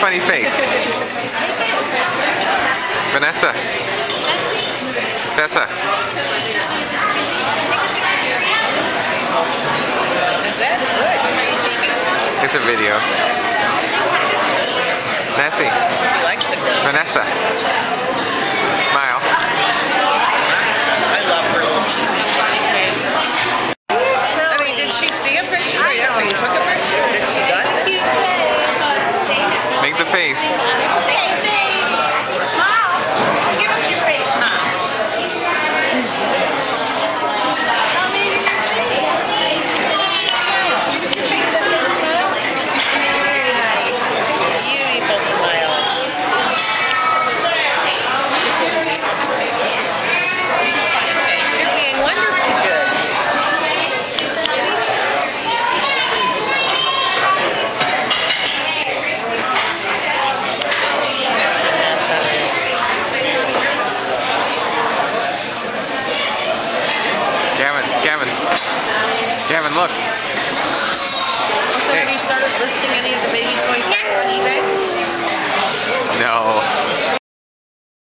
funny face. Vanessa. Tessa. It's a video. Nessie. Vanessa. It? Gavin. Gavin, look. So have you started listing any of the baby toys on eBay? No.